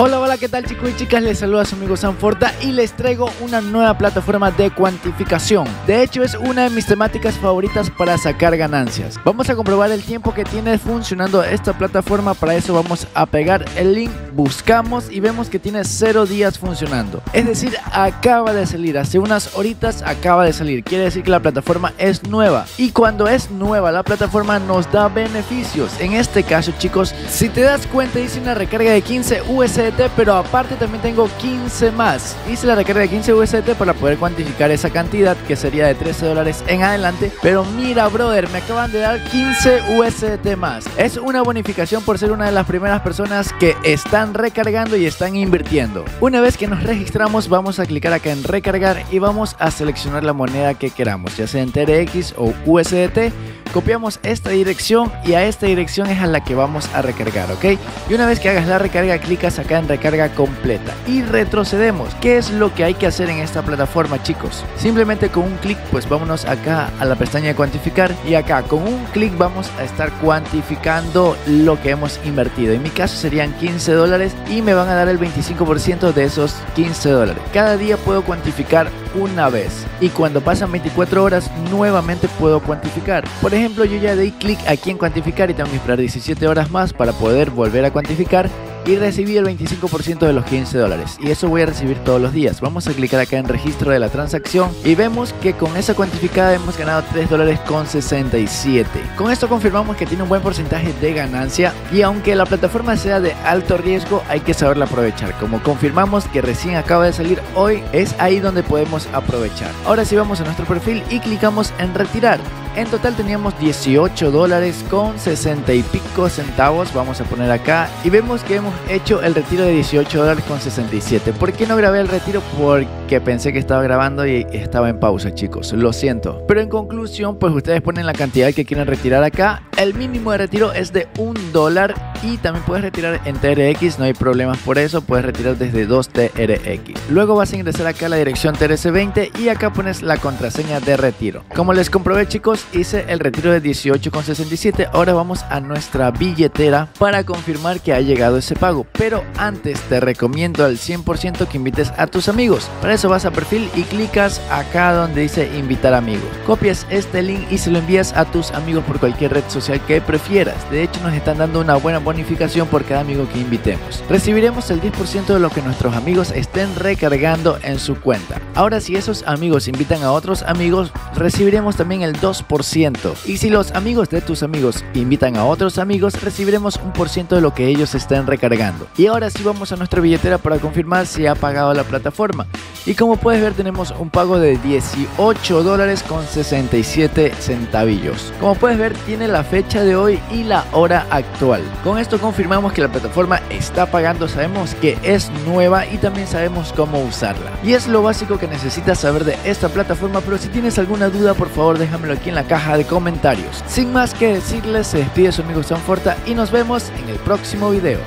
Hola, hola, ¿qué tal chicos y chicas? Les saluda su amigo Sanforta y les traigo una nueva plataforma de cuantificación. De hecho, es una de mis temáticas favoritas para sacar ganancias. Vamos a comprobar el tiempo que tiene funcionando esta plataforma. Para eso vamos a pegar el link, buscamos y vemos que tiene 0 días funcionando. Es decir, acaba de salir, hace unas horitas acaba de salir. Quiere decir que la plataforma es nueva. Y cuando es nueva, la plataforma nos da beneficios. En este caso, chicos, si te das cuenta, hice una recarga de 15 USD pero aparte también tengo 15 más. Hice la recarga de 15 UST para poder cuantificar esa cantidad que sería de 13 dólares en adelante. Pero mira, brother, me acaban de dar 15 UST más. Es una bonificación por ser una de las primeras personas que recargando y están invirtiendo. Una vez que nos registramos, vamos a clicar acá en recargar y vamos a seleccionar la moneda que queramos, ya sea en TRX o USDT copiamos esta dirección y a esta dirección es a la que vamos a recargar, ¿ok? Y una vez que hagas la recarga, clicas acá en recarga completa y retrocedemos. ¿Qué es lo que hay que hacer en esta plataforma, chicos? Simplemente con un clic, pues vámonos acá a la pestaña de cuantificar y acá con un clic vamos a estar cuantificando lo que hemos invertido. En mi caso serían 15 dólares y me van a dar el 25% de esos 15 dólares. Cada día puedo cuantificar una vez y cuando pasan 24 horas nuevamente puedo cuantificar. Por ejemplo, yo ya di clic aquí en cuantificar y tengo que esperar 17 horas más para poder volver a cuantificar y recibí el 25% de los 15 dólares y eso voy a recibir todos los días. Vamos a clicar acá en registro de la transacción y vemos que con esa cuantificada hemos ganado 3 dólares con 67. Con esto confirmamos que tiene un buen porcentaje de ganancia y aunque la plataforma sea de alto riesgo hay que saberla aprovechar. Como confirmamos que recién acaba de salir hoy es ahí donde podemos aprovechar. Ahora sí vamos a nuestro perfil y clicamos en retirar. En total teníamos 18 dólares con 60 y pico centavos. Vamos a poner acá y vemos que hemos hecho el retiro de 18 dólares con 67. ¿Por qué no grabé el retiro? Porque pensé que estaba grabando y estaba en pausa, chicos. Lo siento. Pero en conclusión, pues ustedes ponen la cantidad que quieren retirar acá. El mínimo de retiro es de un dólar y también puedes retirar en TRX. No hay problemas por eso. Puedes retirar desde 2 TRX. Luego vas a ingresar acá a la dirección TRC20 y acá pones la contraseña de retiro. Como les comprobé, chicos, hice el retiro de 18,67. Ahora vamos a nuestra billetera para confirmar que ha llegado ese pago. Pero antes te recomiendo al 100% que invites a tus amigos. Para eso vas a perfil y clicas acá donde dice invitar amigos. Copias este link y se lo envías a tus amigos por cualquier red social que prefieras. De hecho nos están dando una buena bonificación por cada amigo que invitemos. Recibiremos el 10% de lo que nuestros amigos estén recargando en su cuenta. Ahora si esos amigos invitan a otros amigos, recibiremos también el 2% y si los amigos de tus amigos invitan a otros amigos, recibiremos un por ciento de lo que ellos estén recargando. Y ahora sí vamos a nuestra billetera para confirmar si ha pagado la plataforma. Y como puedes ver tenemos un pago de 18 dólares con 67 centavillos. Como puedes ver tiene la fecha de hoy y la hora actual. Con esto confirmamos que la plataforma está pagando, sabemos que es nueva y también sabemos cómo usarla. Y es lo básico que necesitas saber de esta plataforma, pero si tienes alguna duda por favor déjamelo aquí en la caja de comentarios. Sin más que decirles, se despide su amigo Sanforta y nos vemos en el próximo video.